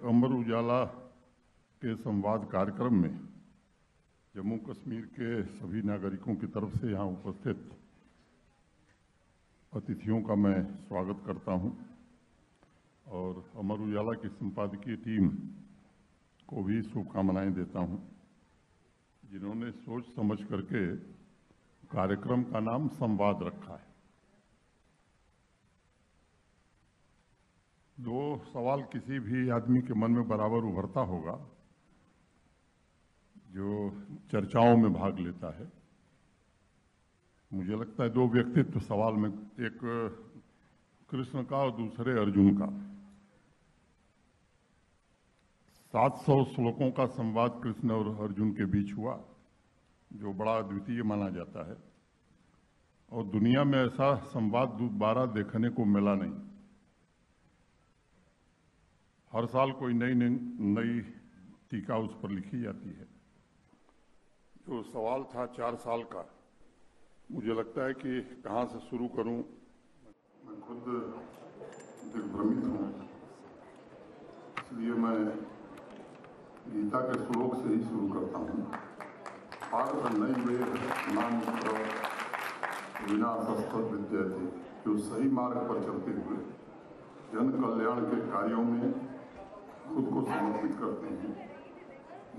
अमर उजाला के संवाद कार्यक्रम में जम्मू कश्मीर के सभी नागरिकों की तरफ़ से यहाँ उपस्थित अतिथियों का मैं स्वागत करता हूँ और अमर उजाला की संपादकीय टीम को भी शुभकामनाएँ देता हूँ, जिन्होंने सोच समझ करके कार्यक्रम का नाम संवाद रखा है। दो सवाल किसी भी आदमी के मन में बराबर उभरता होगा, जो चर्चाओं में भाग लेता है। मुझे लगता है दो व्यक्तित्व सवाल में, एक कृष्ण का और दूसरे अर्जुन का। 700 श्लोकों का संवाद कृष्ण और अर्जुन के बीच हुआ, जो बड़ा अद्वितीय माना जाता है। और दुनिया में ऐसा संवाद दोबारा देखने को मिला नहीं। हर साल कोई नई नई नई टीका उस पर लिखी जाती है। जो सवाल था चार साल का, मुझे लगता है कि कहाँ से शुरू करूँ? मैं खुद दिग्भ्रमित हूँ। इसलिए मैं गीता के श्लोक से ही शुरू करता हूँ। पार्थ नई वे नाम विनाशस्थ विद्या जो सही मार्ग पर चलते हुए जन कल्याण के कार्यों में खुद को समर्पित करते हैं।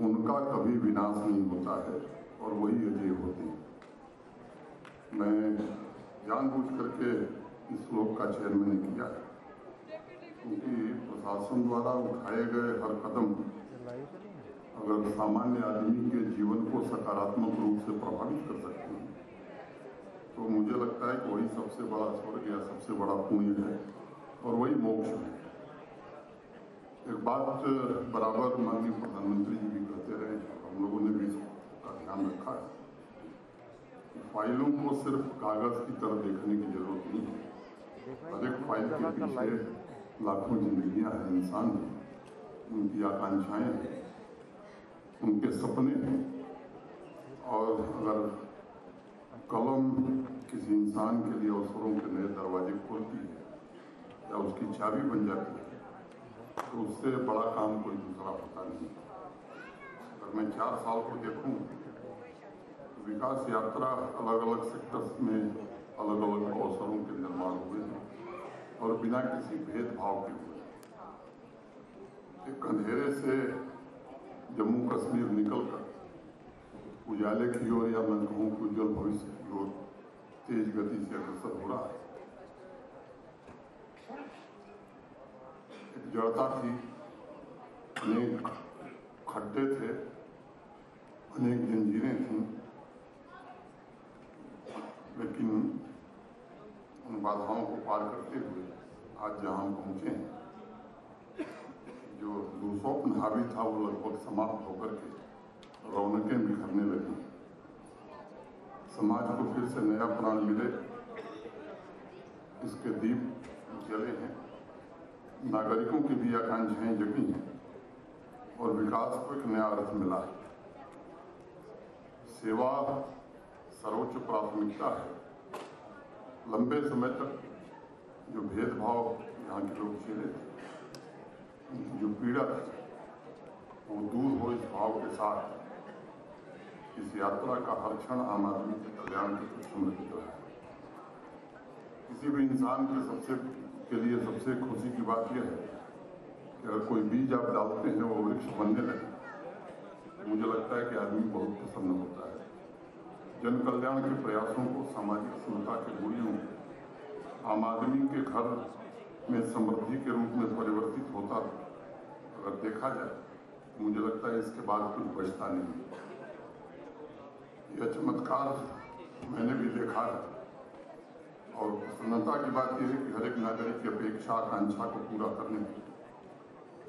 उनका कभी विनाश नहीं होता है, और वही अजय होते हैं। मैं जानबूझ करके इस श्लोक का चयन मैंने किया है। क्योंकि प्रशासन द्वारा उठाए गए हर कदम अगर सामान्य आदमी के जीवन को सकारात्मक रूप से प्रभावित कर सकते हैं तो मुझे लगता है कि वही सबसे बड़ा स्वर्ग या सबसे बड़ा पुण्य है, और वही मोक्ष है। एक बात बराबर माननीय प्रधानमंत्री जी भी कहते रहे हम लोगों ने भी इसका ध्यान रखा है। फाइलों को सिर्फ़ कागज़ की तरह देखने की ज़रूरत नहीं है। हर एक फ़ाइल के पीछे लाखों जिंदगियाँ हैं, इंसान हैं, उनकी आकांक्षाएँ हैं, उनके सपने हैं। और अगर कलम किसी इंसान के लिए अवसरों के नए दरवाजे खोलती है या उसकी चाबी बन जाती है तो उससे बड़ा काम कोई दूसरा होता नहीं। अगर मैं चार साल को देखूँ तो विकास यात्रा अलग अलग सेक्टर्स में अलग अलग अवसरों के निर्माण हुए हैं और बिना किसी भेदभाव के हुए एक अंधेरे से जम्मू कश्मीर निकलकर उजाले की ओर या मैं कहूँ कि उज्जवल भविष्य की ओर तेज गति से अग्रसर हो रहा है। जड़ता थी। अनेक खड्डे थे, अनेक जंजीरें थी। लेकिन उन बाधाओं को पार करते हुए आज जहाँ हम पहुँचे हैं, जो दुस्वप्न हावी था, वो लगभग समाप्त होकर के रौनकें बिखरने लगी। समाज को फिर से नया प्राण मिले। इसके दीप जले हैं। नागरिकों की भी आकांक्षाएँ जगी हैं, और विकास को एक नया अर्थ मिला है। सेवा सर्वोच्च प्राथमिकता है। लंबे समय तक जो भेदभाव यहाँ के लोग झेले थे, जो पीड़ा थी, वो दूर हो इस भाव के साथ इस यात्रा का हर क्षण आम आदमी के कल्याण के समृद्ध है। किसी भी इंसान के सबसे के लिए सबसे खुशी की बात यह है कि अगर कोई बीज आप डालते हैं, वो वृक्ष बनने लगे। मुझे लगता है कि आदमी बहुत प्रसन्न होता है। जन कल्याण के प्रयासों को, सामाजिक समता के मूल्यों आम आदमी के घर में समृद्धि के रूप में परिवर्तित होता अगर देखा जाए, मुझे लगता है इसके बाद कुछ बचता नहीं। यह चमत्कार मैंने भी देखा है। और प्रसन्नता की बात यह है कि हर एक नागरिक की अपेक्षा आकांक्षा को पूरा करने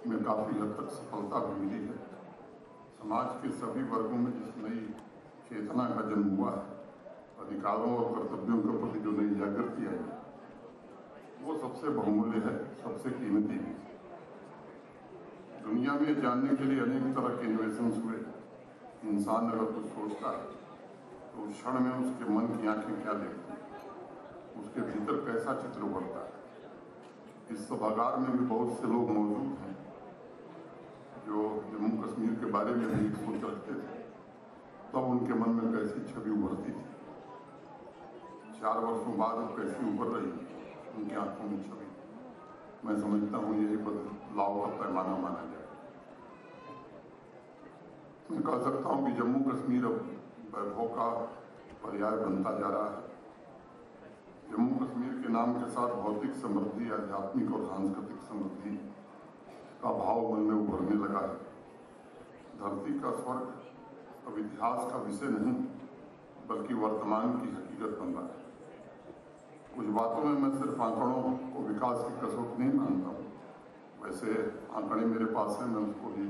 में काफ़ी हद तक सफलता भी मिली है। समाज के सभी वर्गों में जिस नई चेतना का जन्म हुआ है, अधिकारों और कर्तव्यों के प्रति जो नई जागृति आई है, वो सबसे बहुमूल्य है, सबसे कीमती है। दुनिया में जानने के लिए अनेक तरह के इन्वेशन हुए। इंसान अगर कुछ सोचता है तो उस क्षण में उसके मन की आँखें क्या देखती है? उसके भीतर कैसा चित्र उभरता है। इस सभागार में भी बहुत से लोग मौजूद हैं, जो जम्मू कश्मीर के बारे में भी सोच रखते थे। तब उनके मन में कैसी छवि उभरती थी? चार वर्षों बाद वो कैसी उभर रही उनकी आँखों में छवि? मैं समझता हूँ यही बदलाव का पैमाना माना जाए। मैं कह सकता हूँ कि जम्मू कश्मीर अब वैभव का पर्याय बनता जा रहा है। जम्मू कश्मीर के नाम के साथ भौतिक समृद्धि, आध्यात्मिक और सांस्कृतिक समृद्धि का भाव मन में उभरने लगा है। धरती का स्वर्ग अब इतिहास का विषय नहीं, बल्कि वर्तमान की हकीकत बन रहा है। कुछ बातों में मैं सिर्फ़ आंकड़ों को विकास की कसौट नहीं मानता हूँ। वैसे आंकड़े मेरे पास हैं, मैं उसको भी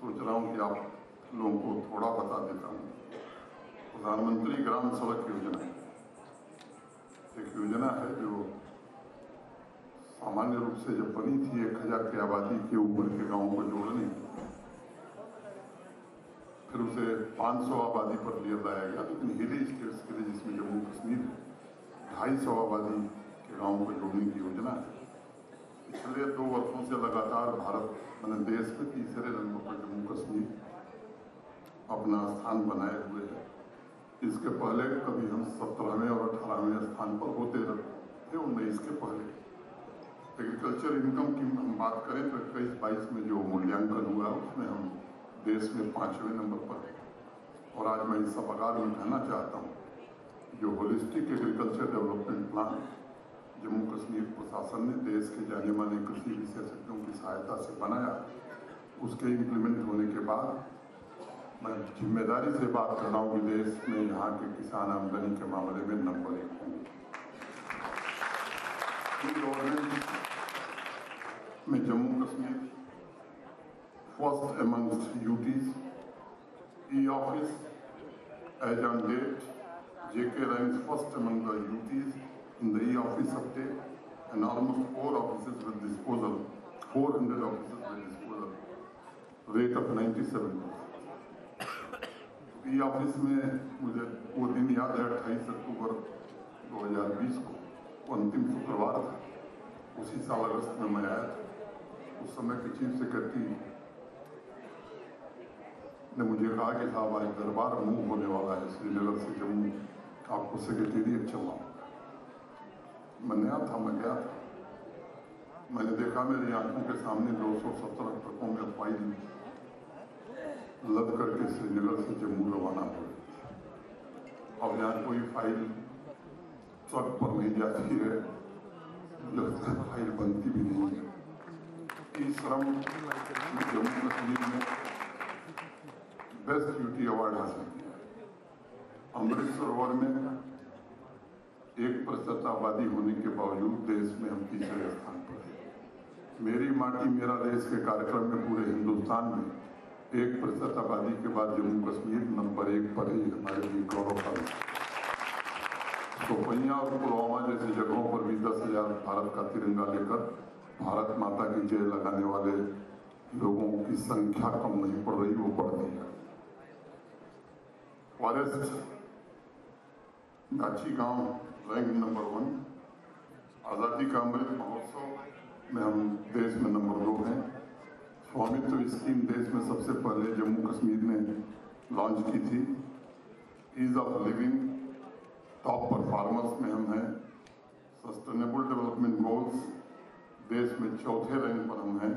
सोच रहा हूँ कि आप लोगों को थोड़ा बता देता हूँ। प्रधानमंत्री ग्राम सड़क योजना। एक योजना है जो सामान्य रूप से जब बनी थी एक हज़ार की आबादी के ऊपर के गाँवों को जोड़ने, फिर उसे 500 आबादी पर लिया लाया गया। लेकिन हिली स्टेट्स के लिए जिसमें जम्मू कश्मीर ढाई सौ आबादी के गाँवों को जोड़ने की योजना है। पिछले दो वर्षों से लगातार भारत, मैंने देश में तीसरे नंबर पर जम्मू कश्मीर अपना स्थान बनाए हुए है। इसके पहले कभी हम सत्रहवें और अठारहवें स्थान पर होते थे उन्नीस के पहले। एग्रीकल्चर इनकम की हम बात करें तो इक्कीस बाईस में जो मूल्यांकन हुआ, उसमें हम देश में पाँचवें नंबर पर है और आज मैं इस सभागार में कहना चाहता हूँ, जो holistic agriculture development plan Jammu Kashmir प्रशासन ने देश के जाने माने कृषि विशेषज्ञों की सहायता से बनाया। उसके इम्प्लीमेंट होने के बाद मैं ज़िम्मेदारी से बात कर रहा हूँ कि देश में यहाँ के किसान आमदनी के मामले में नंबर एक में Jammu Kashmir first amongst UTs e office as on date JK ranks first among the UTs in the office of and almost four office with disposal four hundred office with disposal rate of ninety seven percent e office में मुझे वो दिन याद है, अट्ठाईस अक्टूबर 2020 को वो अंतिम शुक्रवार था। उसी साल अगस्त में मैं आया था। उस समय की चीफ सेक्रेटरी ने मुझे कहा कि साहब, आज दरबार मूव होने वाला है श्रीनगर से जम्मू। आपको सेक्रेटेरिएट चलना मैं नया था, मैं गया था। मैंने देखा, मेरी आँखों के सामने दो सौ सत्तर ट्रकों में फ़ाइल लद करके श्रीनगर से जम्मू रवाना हो अब यहाँ कोई फ़ाइल ट्रक पर नहीं जाती है लगता है फ़ाइल बनती भी नहीं है। इस श्रम जम्मू कश्मीर में बेस्ट ड्यूटी अवार्ड हासिल किया। अमृत सरोवर में एक प्रतिशत आबादी होने के बावजूद देश में हम तीसरे स्थान पर हैं। मेरी माटी मेरा देश के कार्यक्रम में पूरे हिंदुस्तान में एक प्रतिशत आबादी के बाद जम्मू कश्मीर नंबर एक पर ही हमारे लिए गौरव का सोपैया और पुलवामा जैसी जगहों पर भी दस हज़ार भारत का तिरंगा लेकर भारत माता की जय लगाने वाले लोगों की संख्या कम नहीं पड़ रही, वो बढ़ती है। फॉरेस्ट गाछी गाँव, रैंक नंबर वन। आज़ादी का अमृत महोत्सव में हम देश में नंबर दो हैं। स्वामित्व स्कीम देश में सबसे पहले जम्मू कश्मीर ने लॉन्च की थी। Ease of living top performers में हम हैं। सस्टेनेबल डेवलपमेंट गोल्स देश में चौथे रैंक पर हम हैं।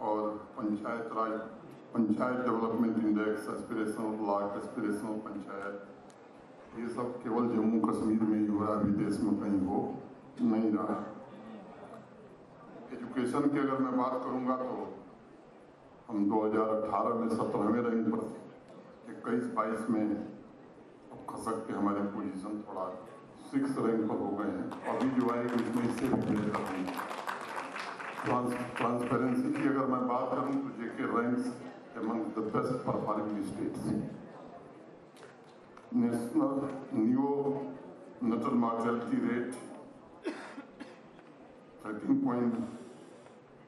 और panchayat raj, panchayat development index aspirational block aspirational panchayat, ये सब केवल जम्मू कश्मीर में ही हो रहा अभी देश में कहीं हो नहीं रहा। एजुकेशन की अगर मैं बात करूँगा तो हम 2018 में सत्रहवें रैंक पर थे। इक्कीस बाईस में अब खसक के हमारे पोजीशन थोड़ा सिक्स रैंक पर हो गए हैं। अभी जो है उसमें इससे भी बेहतर हुई ट्रांसपेरेंसी की अगर मैं बात करूँ तो JK ranks among the best performing states national neonatal mortality rate 13.1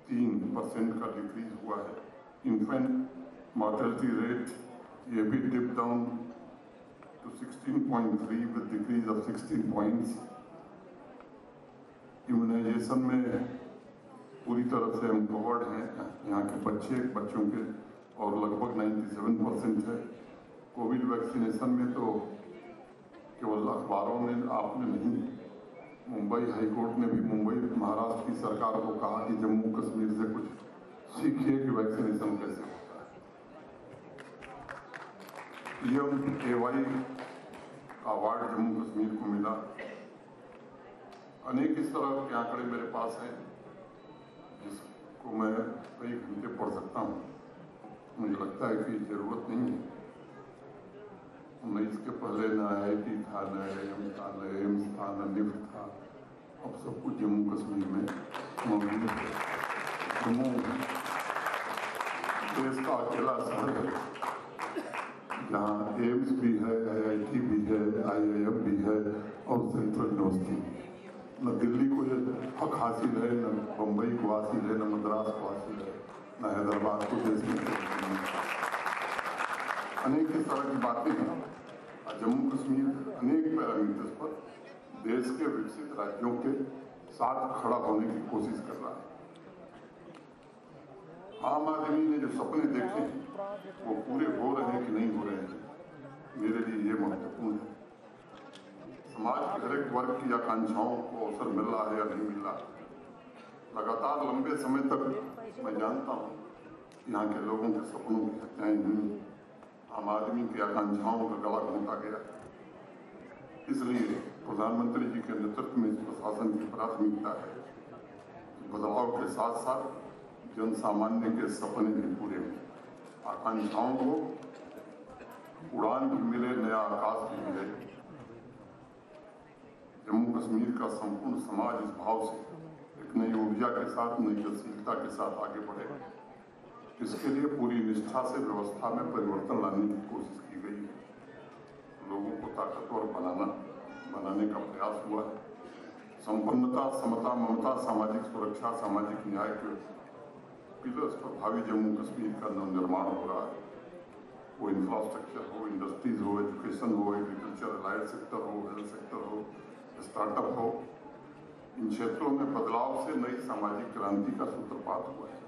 तीन परसेंट का डिक्रीज हुआ है। इन्फेंट मॉर्टेलिटी रेट ये भी dip down to 16.3 with decrease of 16 points immunization में पूरी तरह से हम कवर्ड हैं। यहाँ के बच्चे, बच्चों के और लगभग 97 परसेंट है। कोविड वैक्सीनेशन में तो केवल अखबारों ने आपने नहीं मुंबई हाईकोर्ट ने भी मुंबई महाराष्ट्र की सरकार को कहा कि जम्मू कश्मीर से कुछ सीखिए कि वैक्सीनेशन कैसे होता है। पीएम के वाई अवार्ड जम्मू कश्मीर को मिला। अनेक इस तरह के आंकड़े मेरे पास हैं, जिसको मैं कई घंटे पढ़ सकता हूँ। मुझे लगता है कि ज़रूरत नहीं है। न इसके पहले न आई टी था न एम था न एम्स था न निफ्ट था। अब सब कुछ जम्मू कश्मीर में मौजूद है। जम्मू देश का अकेला शहर है। जहाँ एम्स भी है, आईआईटी भी है, आईआईएम भी है और सेंट्रल यूनिवर्सिटी न दिल्ली को हक हासिल है, न बम्बई को हासिल है, न मद्रास को हासिल है, न हैदराबाद को देश में अनेक तरह की बातें हैं। जम्मू कश्मीर अनेक पैरामीटर्स पर देश के विकसित राज्यों के साथ खड़ा होने की कोशिश कर रहा है। आम आदमी ने जो सपने देखे वो पूरे हो रहे हैं कि नहीं हो रहे हैं, मेरे लिए ये महत्वपूर्ण है। समाज के हर एक वर्ग की आकांक्षाओं को अवसर मिल रहा है या नहीं मिल रहा लगातार लंबे समय तक मैं जानता हूँ यहाँ के लोगों के सपनों की हत्याएँ हुई आम आदमी की आकांक्षाओं का गला घूटा गया। इसलिए प्रधानमंत्री जी के नेतृत्व में प्रशासन की प्राथमिकता है। बदलाव के साथ साथ जन सामान्य के सपने भी पूरे हों। आकांक्षाओं को उड़ान भी मिले, नया आकाश भी मिले। जम्मू कश्मीर का संपूर्ण समाज इस भाव से एक नई ऊर्जा के साथ, नई गतिशीलता के साथ आगे बढ़े। इसके लिए पूरी निष्ठा से व्यवस्था में परिवर्तन लाने की कोशिश की गई है। लोगों को ताकतवर बनाना, बनाने का प्रयास हुआ है। संपन्नता, समता, ममता, सामाजिक सुरक्षा, सामाजिक न्याय के पिलर्स पर भावी जम्मू कश्मीर का नवनिर्माण हो रहा है। वो इंफ्रास्ट्रक्चर हो इंडस्ट्रीज़ हो एजुकेशन हो एग्रीकल्चर लाइट सेक्टर हो हेल्थ सेक्टर हो स्टार्टअप हो, इन क्षेत्रों में बदलाव से नई सामाजिक क्रांति का सूत्रपात हुआ है।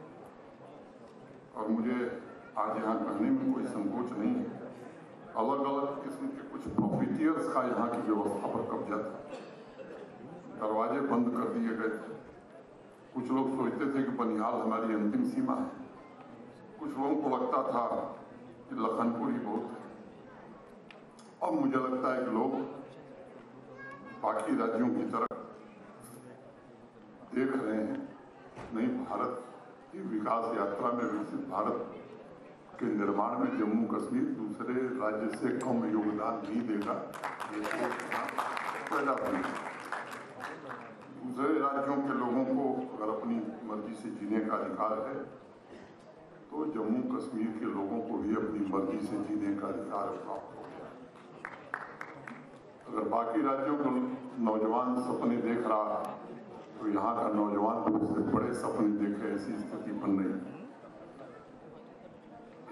और मुझे आज यहाँ कहने में कोई संकोच नहीं है। अलग अलग किस्म के कुछ प्रॉफिटियर्स का यहाँ की व्यवस्था पर कब्जा था। दरवाजे बंद कर दिए गए थे। कुछ लोग सोचते थे कि बनिहाल हमारी अंतिम सीमा है। कुछ लोगों को लगता था कि लखनपुर ही बहुत है। अब मुझे लगता है कि लोग बाकी राज्यों की तरफ़ देख रहे हैं नहीं भारत की विकास यात्रा में विकसित भारत के निर्माण में जम्मू कश्मीर दूसरे राज्य से कम योगदान नहीं देगा पहला पॉइंट दूसरे राज्यों के लोगों को अगर अपनी मर्ज़ी से जीने का अधिकार है तो जम्मू कश्मीर के लोगों को भी अपनी मर्ज़ी से जीने का अधिकार प्राप्त हो गया। अगर बाकी राज्यों को नौजवान सपने देख रहा है तो यहाँ का नौजवान उससे बड़े सपने देखे ऐसी स्थिति बन रही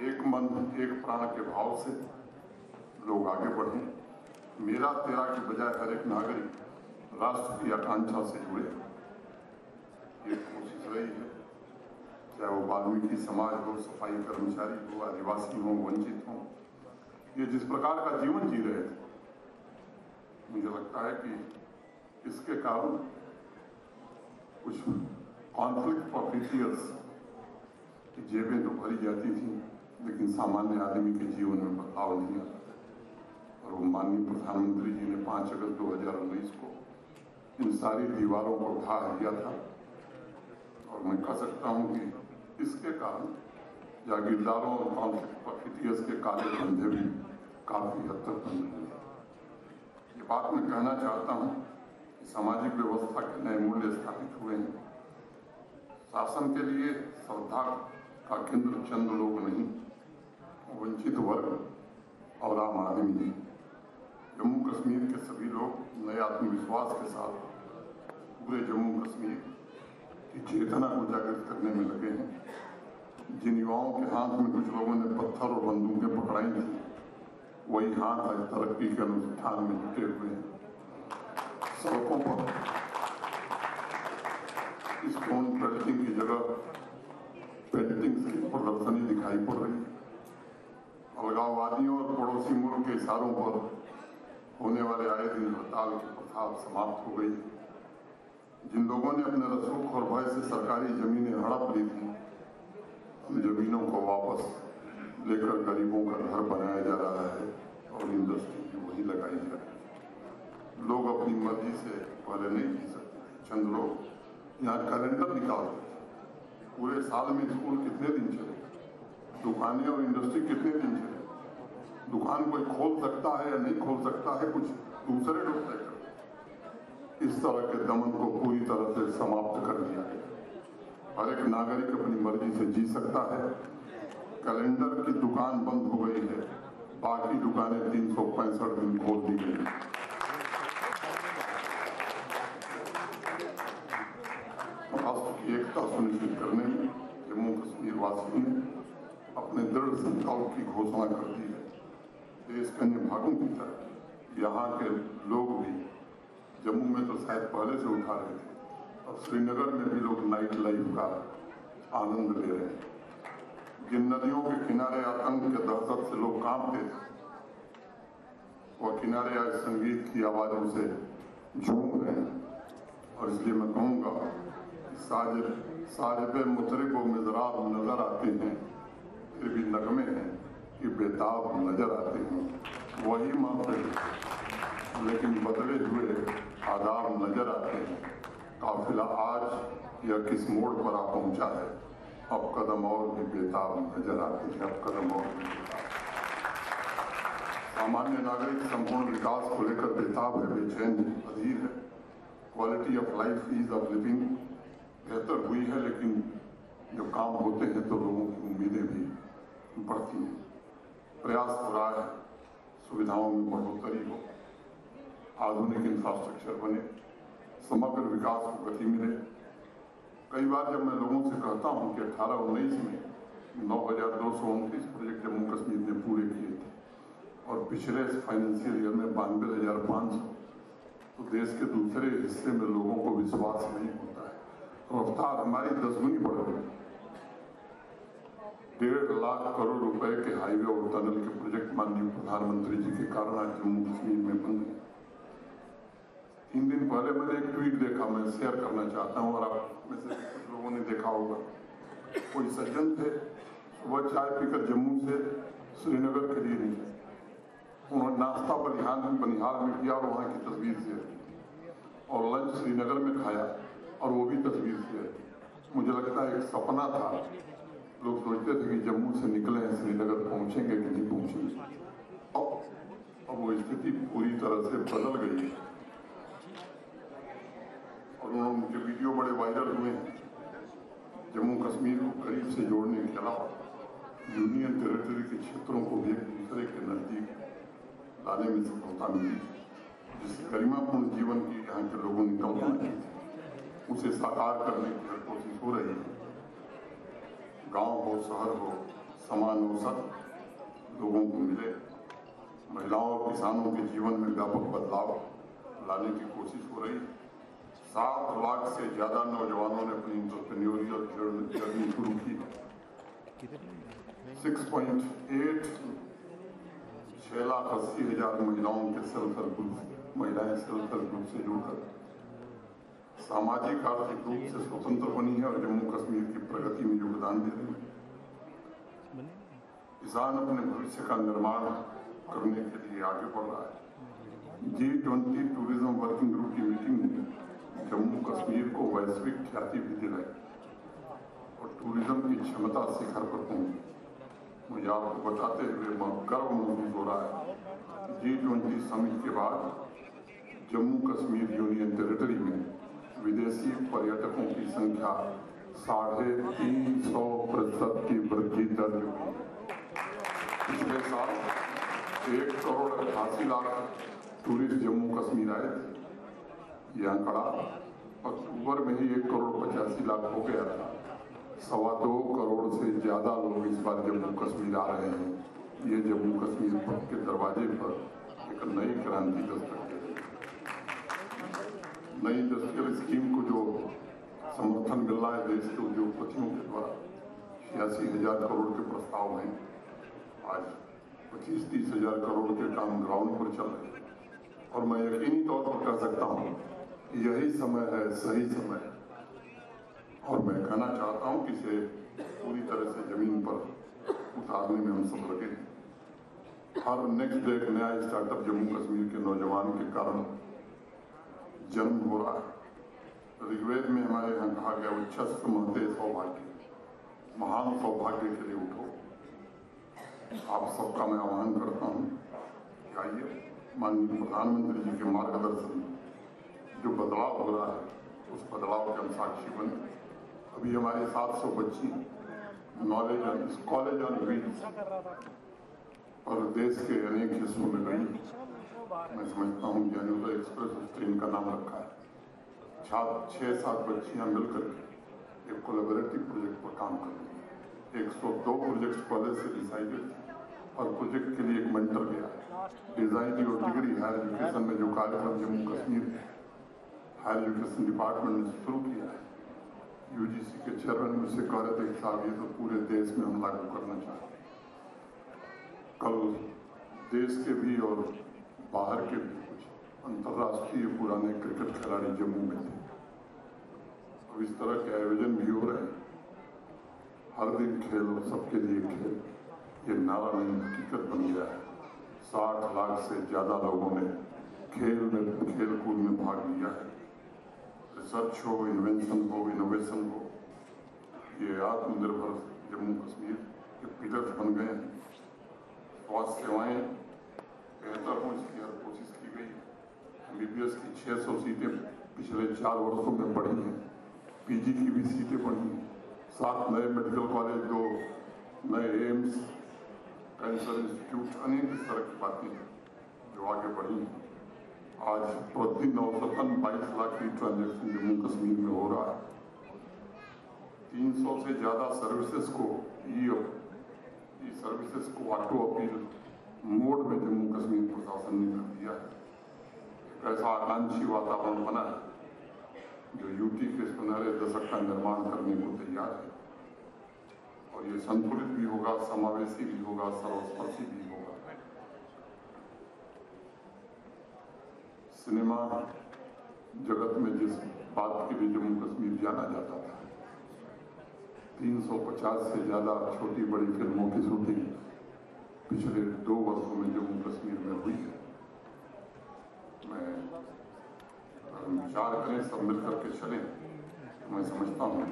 एक मन एक प्राण के भाव से लोग आगे बढ़े। मेरा, तेरा की बजाय हर एक नागरिक राष्ट्र की आकांक्षा से जुड़े ये कोशिश रही है, चाहे वो वाल्मीकि समाज हो, सफ़ाई कर्मचारी हो, आदिवासी हो, वंचित हो, ये जिस प्रकार का जीवन जी रहे थे, मुझे लगता है कि इसके कारण कुछ कॉन्फ्लिक्ट प्रॉफिटियर्स की जेबें तो भरी जाती थी, लेकिन सामान्य आदमी के जीवन में बदलाव नहीं आता और वो माननीय प्रधानमंत्री जी ने 5 अगस्त 2019 को इन सारी दीवारों को उठा दिया था। और मैं कह सकता हूँ कि इसके कारण जागीरदारों और कॉन्फ्लिक्ट के काले धंधे भी काफ़ी हद तक बंद हुए ये बात मैं कहना चाहता हूँ सामाजिक व्यवस्था के नए मूल्य स्थापित हुए हैं। शासन के लिए श्रद्धा का केंद्र चंद लोग नहीं, वंचित वर्ग और आम आदमी नहीं। जम्मू कश्मीर के सभी लोग नए आत्मविश्वास के साथ पूरे जम्मू कश्मीर की चेतना को जागृत करने में लगे हैं। जिन युवाओं के हाथ में कुछ लोगों ने पत्थर और बंदूकें पकड़ाई थी, वही हाथ आज तरक्की के अनुष्ठान में जुटे हुए हैं। सड़कों पर। स्टोन पेल्टिंग की जगह पेंटिंग्स की प्रदर्शनी दिखाई पड़ रही अलगाववादियों और पड़ोसी मुल्क के इशारों पर होने वाले आए दिन हड़ताल की प्रथा समाप्त हो गई जिन लोगों ने अपने रसूख और भय से सरकारी जमीनें हड़प ली थी, उन जमीनों को वापस लेकर गरीबों का घर बनाया जा रहा है और इंडस्ट्री वही लगाई जा रही है। लोग अपनी मर्ज़ी से पहले नहीं जी सकते। चंद लोग, यहाँ कैलेंडर निकाल थे पूरे साल में स्कूल कितने दिन चले? दुकानें और इंडस्ट्री कितने दिन चले? दुकान कोई खोल सकता है या नहीं खोल सकता है, कुछ दूसरे लोग तय करते इस तरह के दमन को पूरी तरह से समाप्त कर दिया गया। हर एक नागरिक अपनी मर्ज़ी से जी सकता है। कैलेंडर की दुकान बंद हो गई है। बाकी दुकानें तीन सौ पैंसठ दिन खोल दी गई कश्मीर ने अपने दृढ़ संकल्प की घोषणा कर दी है। देश के अन्य भागों की तरह, यहाँ के लोग भी जम्मू में तो शायद पहले से उठा रहे थे और श्रीनगर में भी लोग नाइट लाइफ का आनंद ले रहे हैं। जिन नदियों के किनारे आतंक के दहशत से लोग कांपते थे वह किनारे आज संगीत की आवाजों से झूम रहे हैं। और इसलिए मैं कहूँगा साजिब साजिब मुतरब मिजराब नज़र आते हैं। फिर भी नगमे हैं कि बेताब नज़र आते हैं। वही माफिल। लेकिन बदले हुए आदाब नज़र आते हैं। काफिला आज यह किस मोड़ पर आ पहुँचा है? अब कदम और भी बेताब नज़र आते हैं। अब कदम और भी सामान्य नागरिक संपूर्ण विकास को लेकर बेताब है, बेचैन अधीर है। Quality of life ease of living बेहतर हुई है, लेकिन जब काम होते हैं तो लोगों की उम्मीदें भी बढ़ती हैं। प्रयास हो रहा है, सुविधाओं में बढ़ोतरी हो, आधुनिक इंफ्रास्ट्रक्चर बने, समग्र विकास को गति मिले। कई बार जब मैं लोगों से कहता हूँ कि अठारह उन्नीस में नौ हज़ार दो सौ उनतीस प्रोजेक्ट जम्मू कश्मीर ने पूरे किए थे, और पिछले फाइनेंशियल ईयर में बानवे हज़ार पाँच सौ तो देश के दूसरे हिस्से में लोगों को विश्वास नहीं होता। रफ्तार हमारी दस गुनी बढ़ गई। डेढ़ लाख करोड़ रुपए के हाईवे और टनल के प्रोजेक्ट माननीय प्रधानमंत्री जी के कारण आज जम्मू कश्मीर में गए तीन दिन पहले मैंने एक ट्वीट देखा, मैं शेयर करना चाहता हूँ और आप में से कुछ लोगों ने देखा होगा। कोई सज्जन थे, सुबह चाय पीकर जम्मू से श्रीनगर के लिए निकले। उन्होंने नाश्ता बनिहाल बनिहाल में किया और वहाँ की तस्वीर की। और लंच श्रीनगर में खाया। और वो भी तस्वीर से। मुझे लगता है एक सपना था। लोग सोचते थे कि जम्मू से निकले श्रीनगर पहुँचेंगे कि नहीं पहुँचेंगे। अब अब वो स्थिति पूरी तरह से बदल गई है। और उनके वीडियो बड़े वायरल हुए। हैं जम्मू कश्मीर को करीब से जोड़ने के अलावा यूनियन टेरिटरी के क्षेत्रों को भी एक दूसरे के नज़दीक लाने में सफलता मिली जिस गरिमापूर्ण जीवन की यहाँ के लोगों ने कल्पना की थी। उसे साकार करने की कोशिश हो रही है। गाँव हो, शहर हो समान अवसर लोगों को मिले। महिलाओं और किसानों के जीवन में व्यापक बदलाव लाने की कोशिश हो रही है। सात लाख से ज़्यादा नौजवानों ने अपनी इंटरप्रेन्योरियल जर्नी शुरू की सिक्स पॉइंट एट छह लाख अस्सी हज़ार महिलाओं के सेल्फ हेल्प ग्रुप महिलाएँ सेल्फ हेल्प ग्रुप से जुड़कर। सामाजिक, आर्थिक रूप से स्वतंत्र बनी है और जम्मू कश्मीर की प्रगति में योगदान दे रही है। किसान अपने भविष्य का निर्माण करने के लिए आगे बढ़ रहा है। G twenty tourism working group की मीटिंग में जम्मू कश्मीर को वैश्विक ख्याति भी दिलाई और टूरिज़्म की क्षमता शिखर पर पहुँची। मुझे आपको बताते हुए गर्व महसूस हो रहा है जी ट्वेंटी समिट के बाद जम्मू कश्मीर यूनियन टेरिटरी में विदेशी पर्यटकों की संख्या साढ़े तीन सौ प्रतिशत की वृद्धि दर्ज हुई पिछले साल एक करोड़ अठासी लाख टूरिस्ट जम्मू कश्मीर आए थे। यह आंकड़ा अक्टूबर में ही एक करोड़ पचासी लाख हो गया था। सवा दो करोड़ से ज़्यादा लोग इस बार जम्मू कश्मीर आ रहे हैं। ये जम्मू कश्मीर के दरवाजे पर एक नई क्रांति दस्तक दे नई इंडस्ट्रियल स्कीम को जो समर्थन मिल रहा है देश के उद्योगपतियों के द्वारा, छियासी हज़ार करोड़ के प्रस्ताव हैं। आज पच्चीस तीस हज़ार करोड़ के काम ग्राउंड पर चल रहे हैं। और मैं यकीनी तौर पर कह सकता हूँ यही समय है, सही समय है। और मैं कहना चाहता हूँ कि इसे पूरी तरह से ज़मीन पर उतारने में हम सब लगे हर नेक्स्ट डे एक नया स्टार्टअप जम्मू कश्मीर के नौजवान के कारण जन्म हो रहा है। ऋग्वेद में हमारे यहाँ कहा गया उच्छस्त्र महते सौभाग्य। महान सौभाग्य के लिए उठो। आप सबका मैं आह्वान करता हूँ आइए, माननीय प्रधानमंत्री जी के मार्गदर्शन जो बदलाव हो रहा है, उस बदलाव के हम साक्षी बने। अभी हमारे 700 बच्ची नॉलेज कॉलेज ऑन व्हील्स और देश के अनेक हिस्सों में गई मैं समझता हूँ कि अनुदय एक्सप्रेस उस ट्रेन का नाम रखा है। छात्र छः सात बच्चियाँ मिलकर एक कोलेबरेटिव प्रोजेक्ट पर काम कर रही एक सौ दो प्रोजेक्ट कॉलेज से डिसाइडेड और प्रोजेक्ट के लिए एक मेंटर गया डिज़ाइन और डिग्री हायर एजुकेशन में जो कार्यक्रम Jammu Kashmir higher education department ने शुरू किया है। यूजीसी के चेयरमैन मुझसे कह रहे थे कि साहब, ये तो पूरे देश में हम लागू करना चाहते कल देश के भी और बाहर के कुछ अंतर्राष्ट्रीय पुराने क्रिकेट खिलाड़ी जम्मू में थे। अब इस तरह के आयोजन भी हो रहे हैं। हर दिन खेल और सबके लिए खेल। ये नारा नहीं, हकीकत बन गया है। साठ लाख से ज़्यादा लोगों ने खेल में खेल कूद में भाग लिया है। रिसर्च हो, इन्वेंशन हो, इनोवेशन हो। ये आत्मनिर्भर जम्मू कश्मीर के पिलर्स बन गए स्वास्थ्य सेवाएँ बेहतर हो इसकी हर कोशिश की गई एमबीबीएस की 600 सीटें पिछले चार वर्षों में बढ़ी हैं। पीजी की भी सीटें बढ़ी हैं। सात नए मेडिकल कॉलेज, दो नए एम्स कैंसर इंस्टीट्यूट, अनेक इस तरह की बातें जो आगे बढ़ी हैं। आज प्रतिदिन औसतन बाईस लाख की ट्रांजेक्शन जम्मू कश्मीर में हो रहा है। तीन सौ से ज़्यादा सर्विसेज़ को ई की सर्विसेज़ को ऑटो अपील मोड में जम्मू कश्मीर प्रशासन ने कर दिया है। ऐसा आकांक्षी वातावरण बना है। जो यूटी के सुनहरे दशक का निर्माण करने को तैयार है। और ये संतुलित भी होगा, समावेशी भी होगा, सर्वस्पर्शी भी होगा। सिनेमा जगत में जिस बात के लिए जम्मू कश्मीर जाना जाता था 350 से ज़्यादा छोटी बड़ी फ़िल्मों की शूटिंग पिछले दो वर्षों में जम्मू कश्मीर में हुई है। मैं विचार करें, सब मिलकर के चले। तो मैं समझता हूँ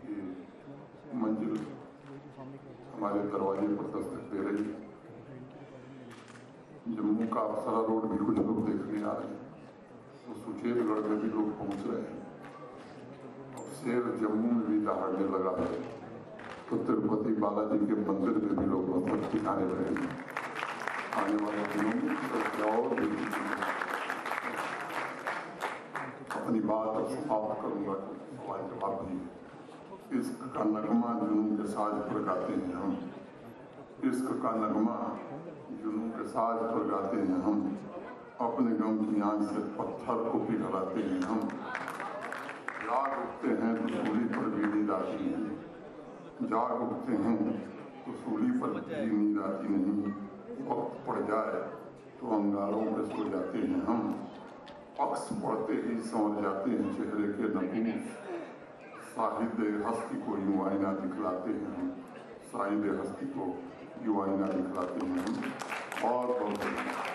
कि मंजिल हमारे दरवाजे पर दस्तक दे रही है। जम्मू का अफसरा रोड भी कुछ लोग देखने आ रहे हैं। तो सुचेतगढ़ में भी लोग पहुँच रहे हैं। और शेर जम्मू में भी दहाड़ने लगा है। तो तिरुपति बालाजी के मंदिर में भी लोग मतलब दिखाने लगे आने वाले दिनों में अपनी बात समाप्त करूँगा सवाल जवाब दिए इश्क का नगमा जुनून के साज पर गाते हैं हम। इश्क का नगमा जुनून के साज पर गाते हैं हम। अपने गम की आँख से पत्थर को पिघलाते हैं हम। जाग उठते हैं तो सूली पर भी नींद आती नहीं जाग उठते हैं तो सूली पर भी नींद आती नहीं। वक्त पड़ जाए तो अंगारों पे सो जाते हैं हम। अक्स पढ़ते ही समझ जाते हैं चेहरे के नमूने साहिद हस्ती को यूँ आईना दिखलाते हैं हम साहित्य हस्ती को यूँ आईना दिखलाते हैं हम